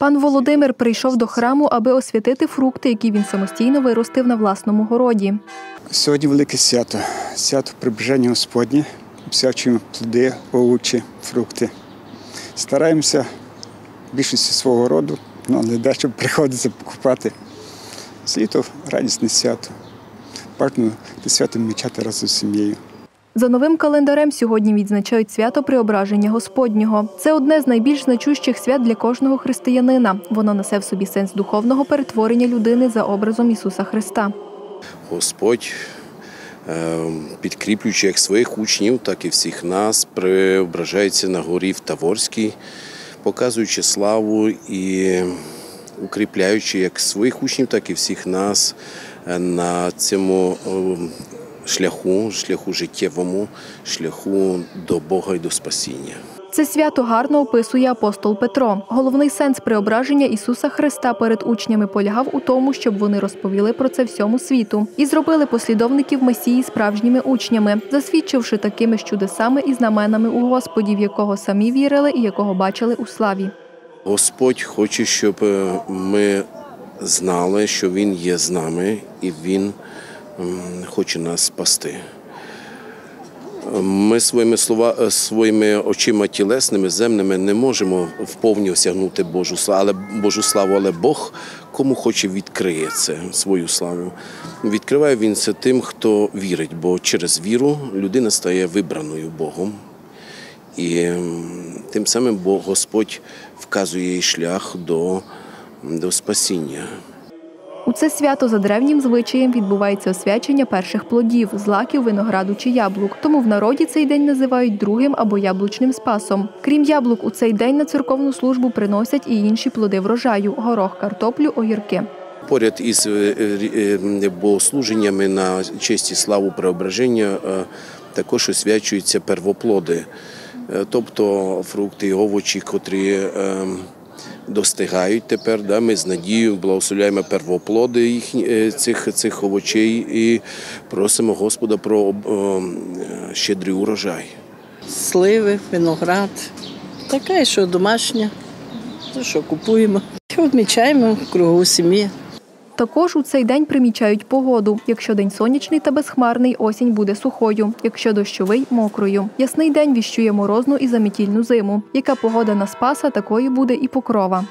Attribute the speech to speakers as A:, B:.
A: Пан Володимир прийшов до храму, аби освятити фрукти, які він самостійно виростив на власному городі.
B: Сьогодні велике свято. Свято приближення Господнє. Обсячуємо плоди, овочі, фрукти. Стараємося більшості свого роду, ну, але дещо приходиться покупати. Світо радісне свято. Бажано те свято мічати разом з сім'єю.
A: За новим календарем сьогодні відзначають свято Преображення Господнього. Це одне з найбільш значущих свят для кожного християнина. Воно несе в собі сенс духовного перетворення людини за образом Ісуса Христа.
C: Господь, е, підкріплюючи як своїх учнів, так і всіх нас, преображається на горі в Таворській, показуючи славу і укріпляючи як своїх учнів, так і всіх нас е, на цьому е, шляху, шляху життєвому, шляху до Бога і до спасіння.
A: Це свято гарно описує апостол Петро. Головний сенс преображення Ісуса Христа перед учнями полягав у тому, щоб вони розповіли про це всьому світу і зробили послідовників Месії справжніми учнями, засвідчивши такими ж чудесами і знаменами у Господі, в якого самі вірили і якого бачили у славі.
C: Господь хоче, щоб е, ми знали, що Він є з нами і Він хоче нас спасти. Ми своїми слова, е, своїми очима тілесними, земними не можемо вповні осягнути Божу славу, але Божу славу, але Бог кому хоче відкриє це свою славу. Відкриває він це тим, хто вірить, бо через віру людина стає вибраною Богом. І тим самим Бог Господь вказує їй шлях до, до спасіння.
A: У це свято за древнім звичаєм відбувається освячення перших плодів, злаків, винограду чи яблук. Тому в народі цей день називають другим або яблучним спасом. Крім яблук, у цей день на церковну службу приносять і інші плоди врожаю горох, картоплю, огірки.
C: Поряд із е, е, е, богослуженнями на честь і славу преображення також освячуються первоплоди, тобто фрукти овочі, котрі е, достигають тепер. Да, Ми з надією благословляємо первоплоди їхні, е, цих, цих овочей і просимо Господа про о, щедрий урожай.
D: сливи, виноград. Така, що домашня, що купуємо. Відмічаємо кругову сім'ї.
A: Також у цей день примічають погоду. Якщо день сонячний та безхмарний, осінь буде сухою. Якщо дощовий мокрою. Ясний день віщує морозну і замітільну зиму. Яка погода на спаса, такою буде і покрова.